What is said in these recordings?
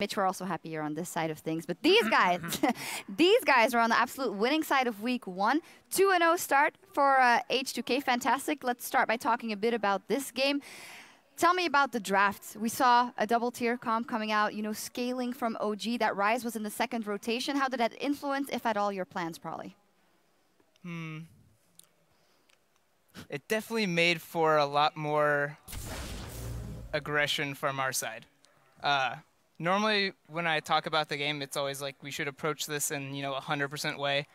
Mitch, we're also happy you're on this side of things. But these guys, these guys are on the absolute winning side of week one. 2-0 start for uh, H2K. Fantastic. Let's start by talking a bit about this game. Tell me about the draft. We saw a double tier comp coming out, you know, scaling from OG. That Ryze was in the second rotation. How did that influence, if at all, your plans, Pr0lly? Hmm. It definitely made for a lot more aggression from our side. Uh, normally when I talk about the game, it's always like we should approach this in you know a hundred percent way.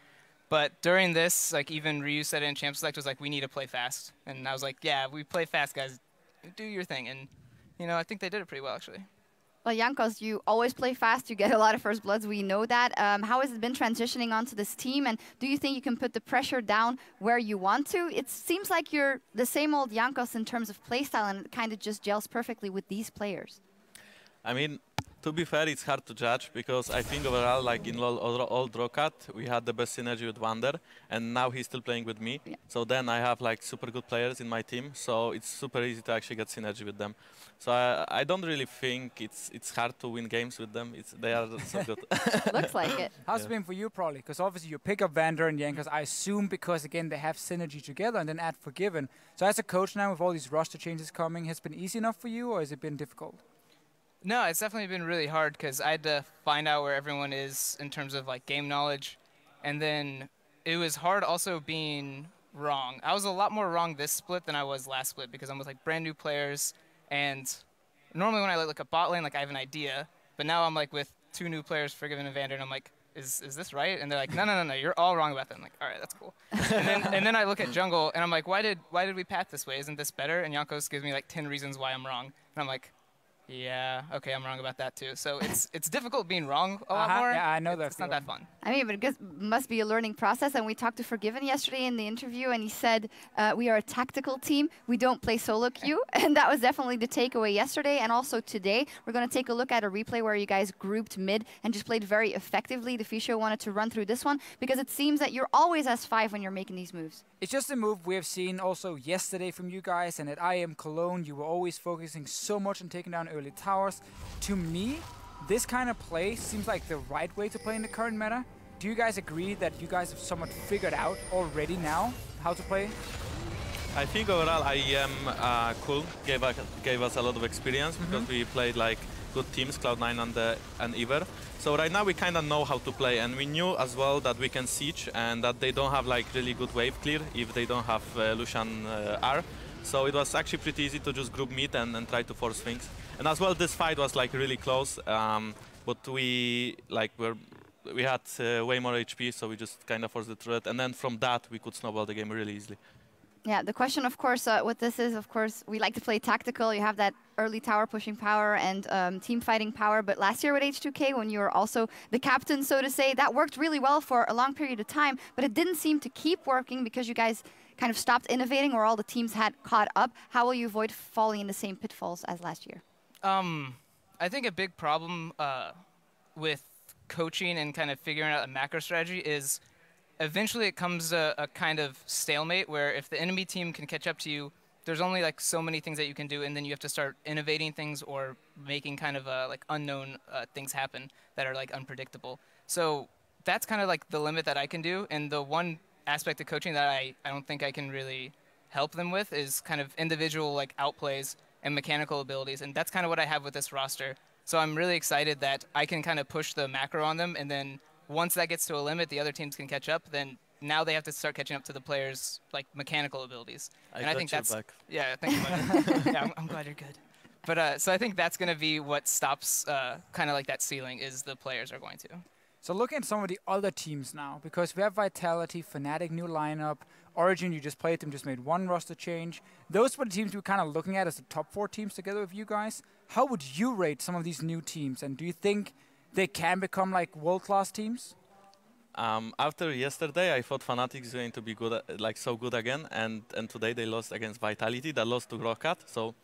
But during this, like even Ryu said in Champ Select was like, we need to play fast, and I was like, yeah, we play fast, guys. Do your thing, and you know I think they did it pretty well actually. Well, Jankos, you always play fast. You get a lot of first bloods. We know that. Um, how has it been transitioning onto this team? And do you think you can put the pressure down where you want to? It seems like you're the same old Jankos in terms of playstyle, and it kind of just gels perfectly with these players. I mean, to be fair, it's hard to judge because I think overall, like in old Roccat, we had the best synergy with Vander, and now he's still playing with me. Yeah. So then I have like super good players in my team, so it's super easy to actually get synergy with them. So I, I don't really think it's it's hard to win games with them. It's they are so good. Looks like it. How's yeah. it been for you, Pr0lly? Because obviously you pick up Vander and Jankos, I assume because again they have synergy together, and then add Forgiven. So as a coach now, with all these roster changes coming, has it been easy enough for you, or has it been difficult? No, it's definitely been really hard because I had to find out where everyone is in terms of like game knowledge, and then it was hard also being wrong. I was a lot more wrong this split than I was last split because I'm with like brand new players, and normally when I look at bot lane, like I have an idea, but now I'm like with two new players, Forgiven and Vander, and I'm like, is is this right? And they're like, no, no, no, no, you're all wrong about that. I'm like, all right, that's cool. and then and then I look at jungle and I'm like, why did why did we path this way? Isn't this better? And Jankos gives me like 10 reasons why I'm wrong, and I'm like, yeah. Okay, I'm wrong about that too. So it's it's difficult being wrong a lot uh -huh. more. Yeah, I know that. It's not that fun. I mean, but it must be a learning process. And we talked to Forgiven yesterday in the interview, and he said uh, we are a tactical team. We don't play solo queue, and that was definitely the takeaway yesterday and also today. We're going to take a look at a replay where you guys grouped mid and just played very effectively. Deficio wanted to run through this one because it seems that you're always S5 when you're making these moves. It's just a move we have seen also yesterday from you guys, and at IEM Cologne, you were always focusing so much on taking down early towers. To me, this kind of play seems like the right way to play in the current meta. Do you guys agree that you guys have somewhat figured out already now how to play? I think overall IEM uh, cool gave us, gave us a lot of experience mm -hmm. because we played like good teams, Cloud9 and, uh, and Ever. So right now we kind of know how to play and we knew as well that we can siege and that they don't have like really good wave clear if they don't have uh, Lucian uh, R. So it was actually pretty easy to just group mid and, and try to force things. And as well this fight was like really close, um, but we like were we had uh, way more HP, so we just kind of forced the turret, and then from that we could snowball the game really easily. Yeah, the question, of course, uh, what this is, of course, we like to play tactical. You have that early tower pushing power and um, team fighting power. But last year with H2K, when you were also the captain, so to say, that worked really well for a long period of time. But it didn't seem to keep working because you guys kind of stopped innovating or all the teams had caught up. How will you avoid falling in the same pitfalls as last year? Um, I think a big problem uh, with coaching and kind of figuring out a macro strategy is eventually it comes a, a kind of stalemate where if the enemy team can catch up to you, there's only like so many things that you can do, and then you have to start innovating things or making kind of uh, like unknown uh, things happen that are like unpredictable. So that's kind of like the limit that I can do, and the one aspect of coaching that I, I don't think I can really help them with is kind of individual like outplays and mechanical abilities, and that's kind of what I have with this roster. So I'm really excited that I can kind of push the macro on them, and then once that gets to a limit, the other teams can catch up. Then now they have to start catching up to the players' like mechanical abilities. I and I think that's back. yeah. Thank you. yeah, I'm, I'm, glad you're good. But uh, so I think that's going to be what stops uh, kind of like that ceiling is the players are going to. So looking at some of the other teams now, because we have Vitality, Fnatic, new lineup, Origin, you just played them, just made one roster change. Those were the teams we were kind of looking at as the top four teams together with you guys. How would you rate some of these new teams? And do you think they can become like world-class teams? Um, after yesterday, I thought Fnatic is going to be good, like so good again, and and today they lost against Vitality. That lost to Roccat, so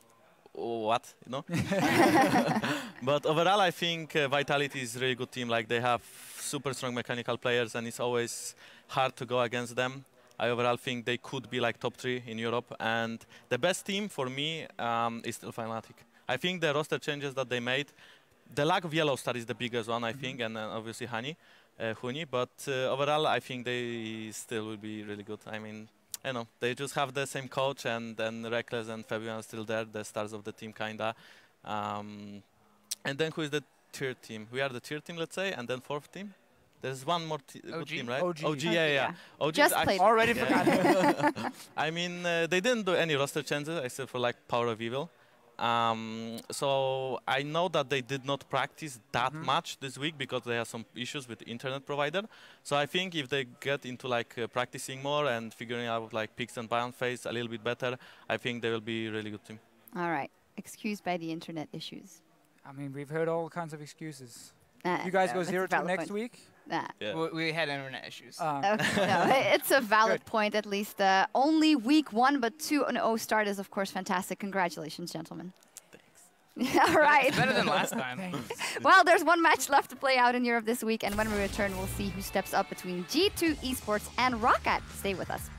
what you know. but overall, I think uh, Vitality is a really good team. Like they have super strong mechanical players, and it's always hard to go against them. I overall think they could be like top three in Europe, and the best team for me um, is still Fnatic. I think the roster changes that they made the lack of YellOwStaR is the biggest one, I think, and uh, obviously Honey, uh, Huni. But uh, overall, I think they still will be really good. I mean, I know they just have the same coach, and then Rekkles and Febiven are still there, the stars of the team, kinda. Um, and then who is the third team? We are the third team, let's say, and then fourth team. There's one more t- good team, right? OG. OG, yeah, yeah. yeah. OG Just played. Already yeah. forgot. I mean, uh, they didn't do any roster changes except for like Power of Evil. Um, so I know that they did not practice that Mhm. much this week because they have some issues with the internet provider. So I think if they get into like uh, practicing more and figuring out like picks and ban phase a little bit better, I think they will be a really good team. All right. Excused by the internet issues. I mean, we've heard all kinds of excuses. Nah, You guys no, go zero a zero two valid next point. week. Nah. Yeah. We, we had internet issues. Uh, Okay, no, it's a valid Good. point at least. Uh, only week one, but 2 and 0 start is, of course, fantastic. Congratulations, gentlemen. Thanks. All right. It's better than last time. Well, there's one match left to play out in Europe this week, and when we return, we'll see who steps up between G2 Esports and Roccat. Stay with us.